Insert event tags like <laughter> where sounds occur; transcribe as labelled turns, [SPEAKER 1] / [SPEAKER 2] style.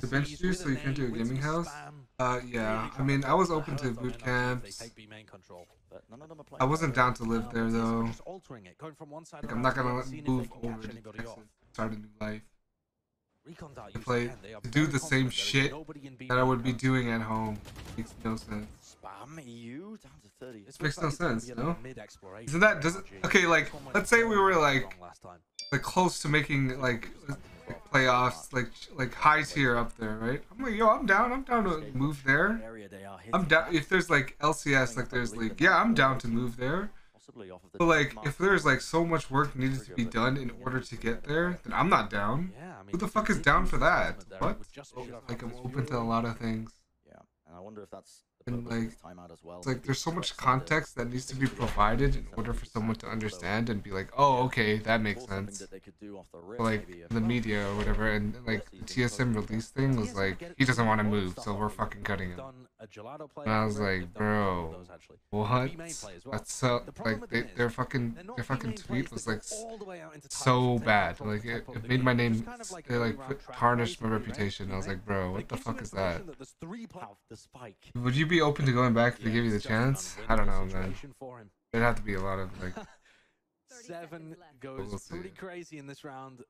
[SPEAKER 1] The bench you so you can't do a gaming house? Uh, yeah. I mean, I was open to boot camps. I wasn't down to live there though. Like, I'm not gonna move over to Texas, start a new life. To play, to do the same shit that I would be doing at home makes no sense. This makes no sense, no? Isn't that does it? Okay, like let's say we were like like close to making like playoffs, like like high tier up there, right? I'm like, yo, I'm down. I'm down to move there. I'm down if there's like LCS, like there's like, yeah, I'm down to move there. But like, if there's like so much work needed to be done in order to get there, then I'm not down. Who the fuck is down for that? What? Like, I'm open to a lot of things.
[SPEAKER 2] Yeah, and I wonder if that's
[SPEAKER 1] and like it's like there's so much context that needs to be provided in order for someone to understand and be like oh okay that makes sense. but, like the media or whatever and like the tsm release thing was like he doesn't want to move so we're fucking cutting him. and i was like bro what? That's so like they, their fucking their fucking tweet was like so bad. like it, it made my name it like tarnished my reputation. I was like bro what the fuck is that? would you be open to going back if they give you the chance? I don't know, man. There'd have to be a lot of like. <laughs>
[SPEAKER 3] Seven goes pretty crazy in this round.